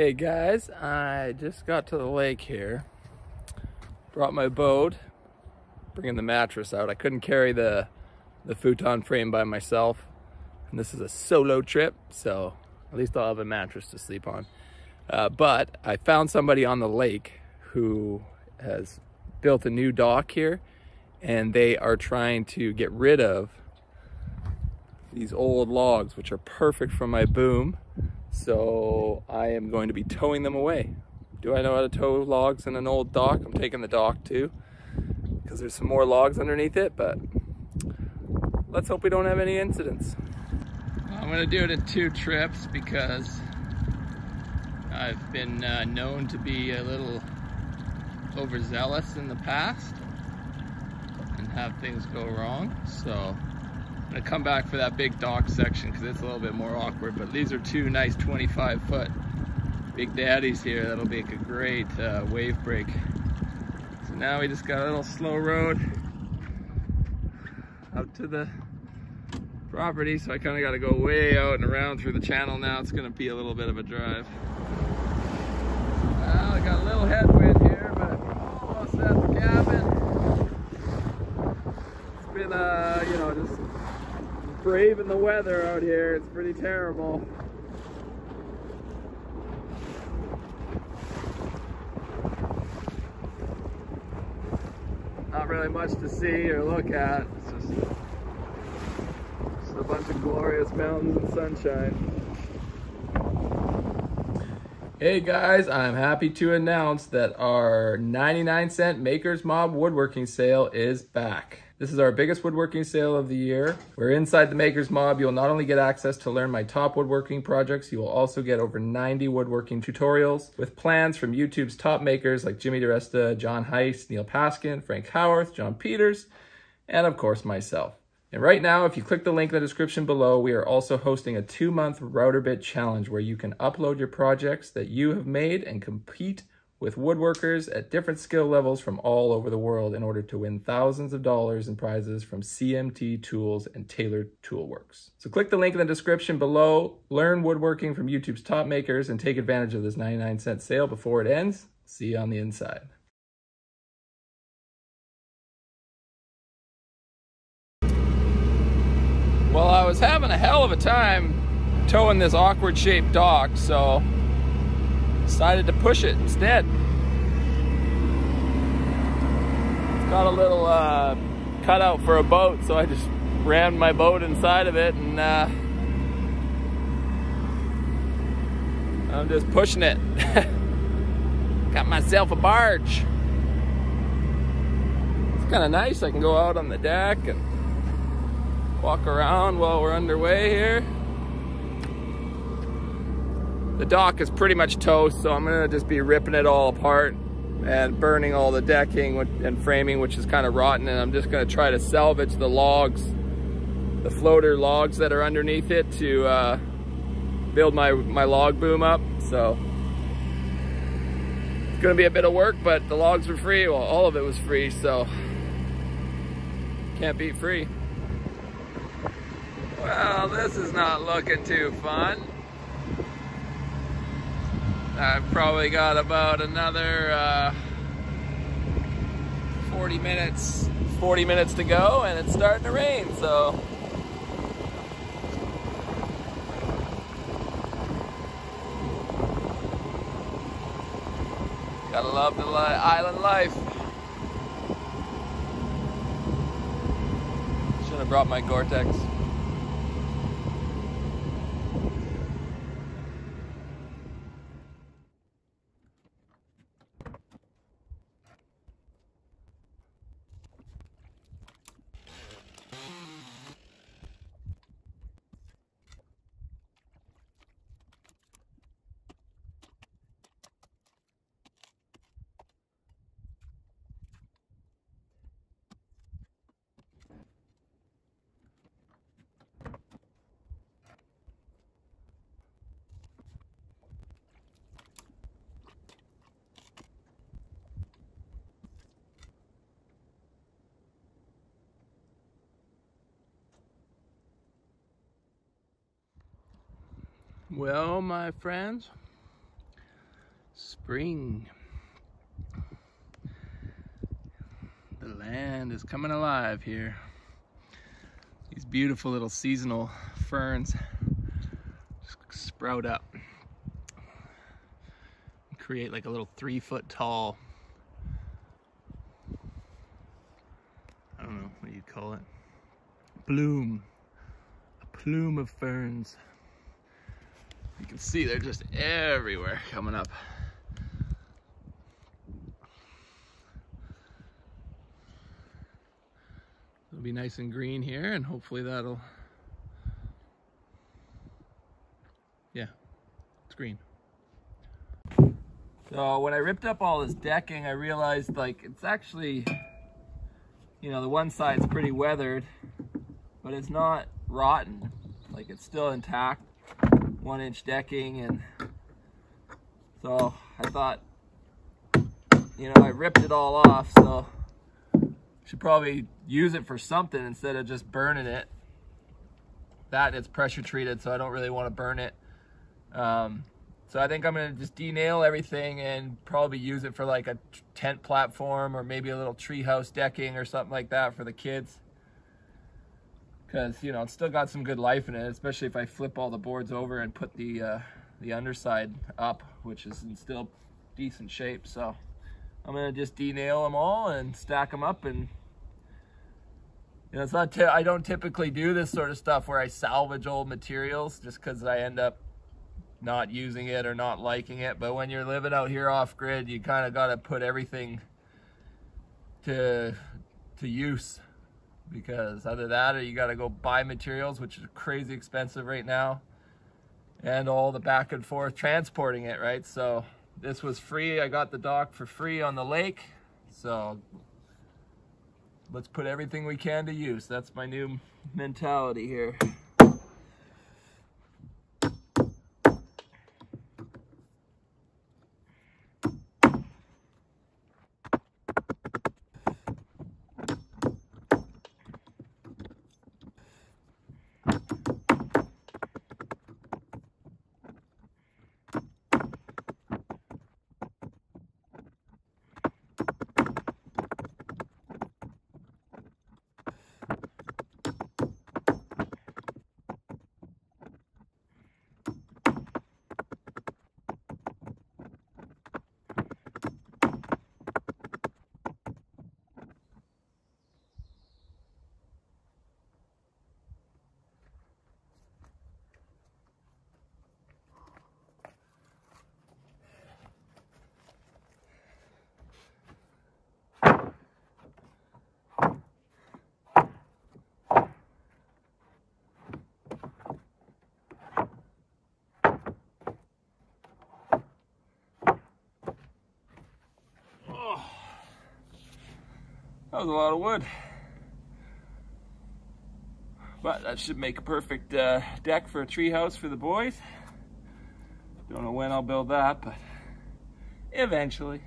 Hey guys, I just got to the lake here. Brought my boat, bringing the mattress out. I couldn't carry the, the futon frame by myself. And this is a solo trip, so at least I'll have a mattress to sleep on. Uh, but I found somebody on the lake who has built a new dock here and they are trying to get rid of these old logs, which are perfect for my boom. So I am going to be towing them away. Do I know how to tow logs in an old dock? I'm taking the dock too, because there's some more logs underneath it, but let's hope we don't have any incidents. I'm gonna do it in two trips because I've been uh, known to be a little overzealous in the past and have things go wrong. So gonna come back for that big dock section because it's a little bit more awkward, but these are two nice 25 foot big daddies here. That'll make a great uh, wave break. So now we just got a little slow road out to the property. So I kind of got to go way out and around through the channel now. It's to be a little bit of a drive. Well, I got a little headwind here, but almost at the cabin. It's been, uh, you know, just braving the weather out here. It's pretty terrible. Not really much to see or look at. It's just, just a bunch of glorious mountains and sunshine. Hey guys, I'm happy to announce that our 99 cent Makers Mob woodworking sale is back. This is our biggest woodworking sale of the year. We're inside the Makers Mob. You'll not only get access to learn my top woodworking projects, you will also get over 90 woodworking tutorials with plans from YouTube's top makers like Jimmy DiResta, John Heisz, Neil Paskin, Frank Howarth, John Peters, and of course myself. And right now, if you click the link in the description below, we are also hosting a two-month RouterBit challenge where you can upload your projects that you have made and compete with woodworkers at different skill levels from all over the world in order to win thousands of dollars in prizes from CMT Tools and Tailored Toolworks. So click the link in the description below, learn woodworking from YouTube's top makers, and take advantage of this 99 cent sale before it ends. See you on the inside. Well, I was having a hell of a time towing this awkward shaped dock, so decided to push it instead. It's got a little uh, cutout for a boat, so I just ran my boat inside of it and uh, I'm just pushing it. got myself a barge. It's kind of nice. I can go out on the deck and walk around while we're underway here. The dock is pretty much toast, so I'm gonna just be ripping it all apart and burning all the decking and framing, which is kind of rotten, and I'm just gonna try to salvage the logs, the floater logs that are underneath it to uh, build my, my log boom up, so. It's gonna be a bit of work, but the logs were free, well, all of it was free, so can't beat free. Well, this is not looking too fun. I've probably got about another uh, 40 minutes 40 minutes to go and it's starting to rain, so Gotta love the island life. Should have brought my Gore-Tex. Well, my friends, spring. The land is coming alive here. These beautiful little seasonal ferns sprout up. Create like a little three foot tall, I don't know what you'd call it, bloom. A plume of ferns. You can see they're just everywhere coming up. It'll be nice and green here and hopefully that'll, yeah, it's green. So when I ripped up all this decking, I realized like it's actually, you know, the one side's pretty weathered, but it's not rotten. Like it's still intact, one inch decking. And so I thought, you know, I ripped it all off. So should probably use it for something instead of just burning it. That it's pressure treated, so I don't really want to burn it. Um, so I think I'm gonna just denail everything and probably use it for like a tent platform or maybe a little treehouse decking or something like that for the kids. Cause you know, it's still got some good life in it, especially if I flip all the boards over and put the, uh, the underside up, which is in still decent shape. So I'm gonna just denail them all and stack them up and you know, it's not, I don't typically do this sort of stuff where I salvage old materials just because I end up not using it or not liking it. But when you're living out here off grid, you kind of got to put everything to, to use because either that or you got to go buy materials, which is crazy expensive right now. And all the back and forth transporting it, right? So this was free. I got the dock for free on the lake. So let's put everything we can to use. That's my new mentality here. That was a lot of wood. But that should make a perfect uh, deck for a treehouse for the boys. Don't know when I'll build that, but eventually.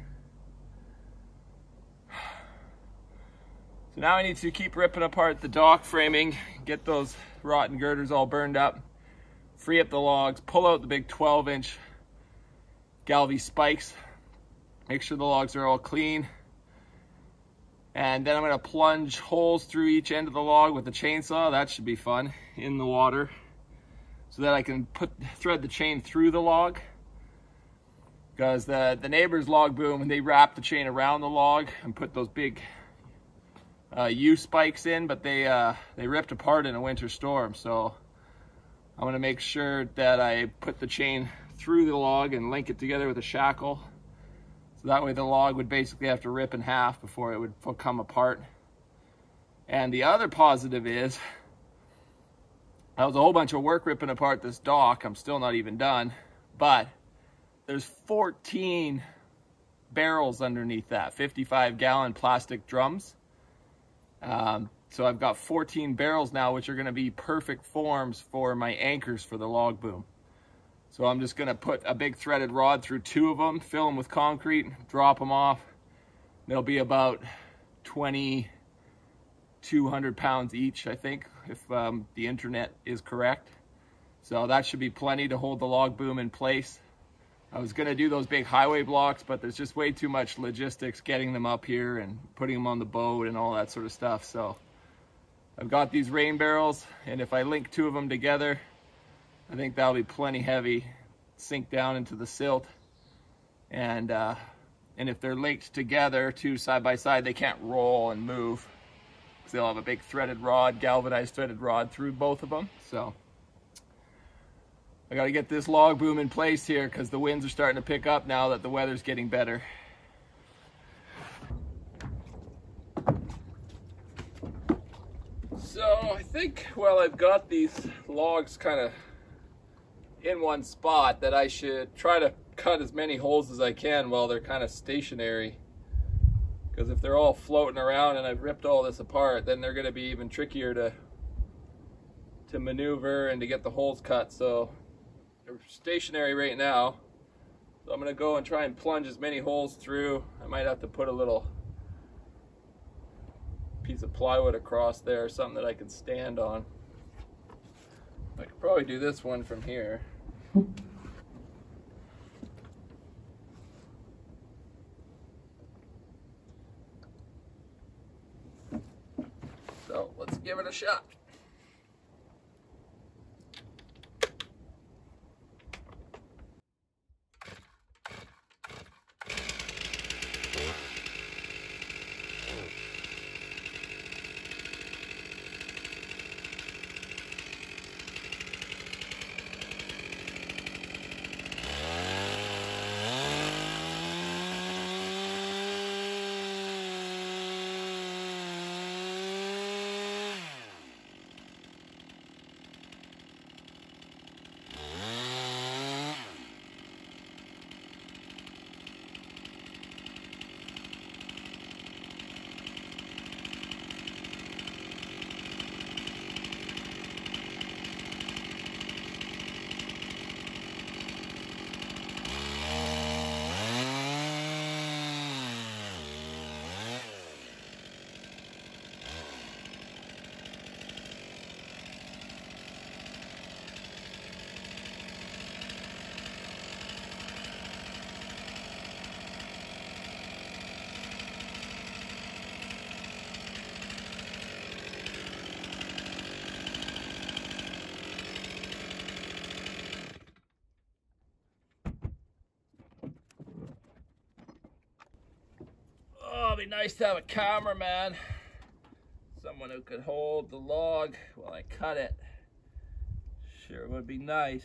So now I need to keep ripping apart the dock framing, get those rotten girders all burned up, free up the logs, pull out the big 12 inch Galvy spikes, make sure the logs are all clean, and then I'm gonna plunge holes through each end of the log with the chainsaw. That should be fun in the water so that I can put thread the chain through the log. Because the, the neighbor's log boom, they wrap the chain around the log and put those big uh, U spikes in, but they, uh, they ripped apart in a winter storm. So I'm gonna make sure that I put the chain through the log and link it together with a shackle so that way the log would basically have to rip in half before it would come apart. And the other positive is, that was a whole bunch of work ripping apart this dock. I'm still not even done, but there's 14 barrels underneath that, 55 gallon plastic drums. Um, so I've got 14 barrels now, which are gonna be perfect forms for my anchors for the log boom. So I'm just gonna put a big threaded rod through two of them, fill them with concrete, drop them off. They'll be about 2,200 pounds each, I think, if um, the internet is correct. So that should be plenty to hold the log boom in place. I was gonna do those big highway blocks, but there's just way too much logistics getting them up here and putting them on the boat and all that sort of stuff. So I've got these rain barrels and if I link two of them together, I think that'll be plenty heavy, sink down into the silt. And, uh, and if they're linked together, two side by side, they can't roll and move. Because they'll have a big threaded rod, galvanized threaded rod through both of them. So I got to get this log boom in place here because the winds are starting to pick up now that the weather's getting better. So I think, well, I've got these logs kind of in one spot that I should try to cut as many holes as I can while they're kind of stationary. Because if they're all floating around and I've ripped all this apart, then they're going to be even trickier to to maneuver and to get the holes cut. So they're stationary right now. So I'm gonna go and try and plunge as many holes through. I might have to put a little piece of plywood across there, something that I can stand on. I could probably do this one from here. So let's give it a shot. Be nice to have a cameraman. Someone who could hold the log while I cut it. Sure would be nice.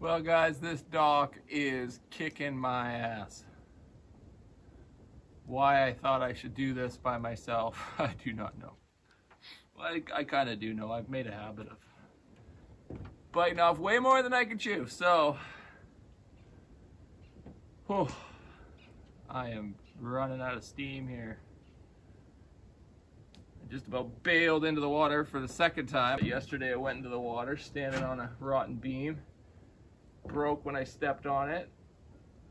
Well guys, this dock is kicking my ass. Why I thought I should do this by myself, I do not know. Well, I, I kind of do know. I've made a habit of biting off way more than I can chew. So, whew, I am running out of steam here. I just about bailed into the water for the second time. Yesterday I went into the water standing on a rotten beam. Broke when I stepped on it.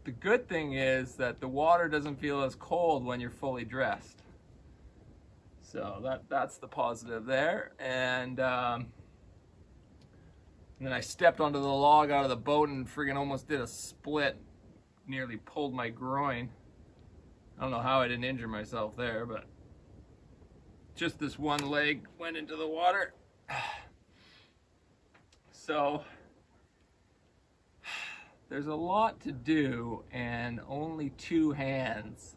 The good thing is that the water doesn't feel as cold when you're fully dressed. So that that's the positive there. And, um, and then I stepped onto the log out of the boat and friggin' almost did a split. Nearly pulled my groin. I don't know how I didn't injure myself there, but just this one leg went into the water. So there's a lot to do and only two hands.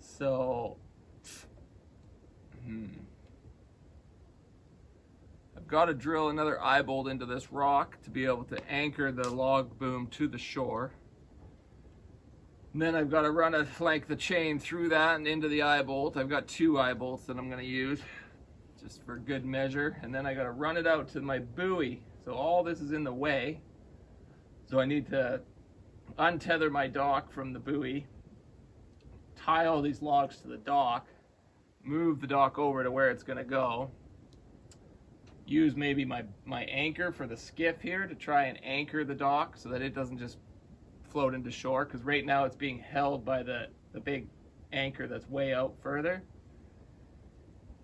So, hmm. I've got to drill another eye bolt into this rock to be able to anchor the log boom to the shore. And then I've got to run a length of chain through that and into the eye bolt. I've got two eye bolts that I'm going to use just for good measure. And then I got to run it out to my buoy. So all this is in the way. So I need to untether my dock from the buoy, tie all these logs to the dock, move the dock over to where it's going to go, use maybe my, my anchor for the skiff here to try and anchor the dock so that it doesn't just float into shore because right now it's being held by the, the big anchor that's way out further.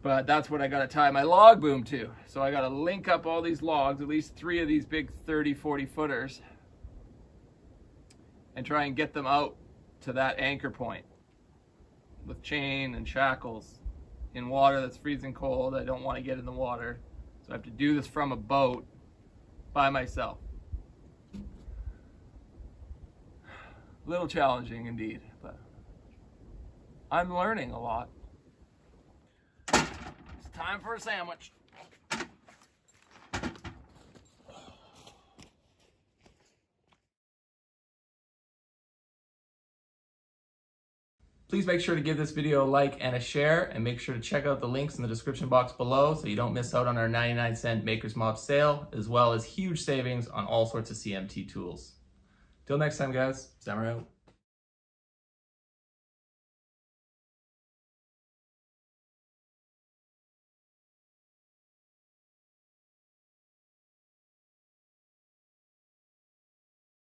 But that's what I got to tie my log boom to. So I got to link up all these logs, at least three of these big 30, 40 footers, and try and get them out to that anchor point with chain and shackles in water that's freezing cold. I don't want to get in the water. So I have to do this from a boat by myself. A little challenging indeed, but I'm learning a lot. It's time for a sandwich. Please make sure to give this video a like and a share and make sure to check out the links in the description box below so you don't miss out on our 99 cent Maker's Mob sale as well as huge savings on all sorts of CMT tools. Till next time guys, Samurai out.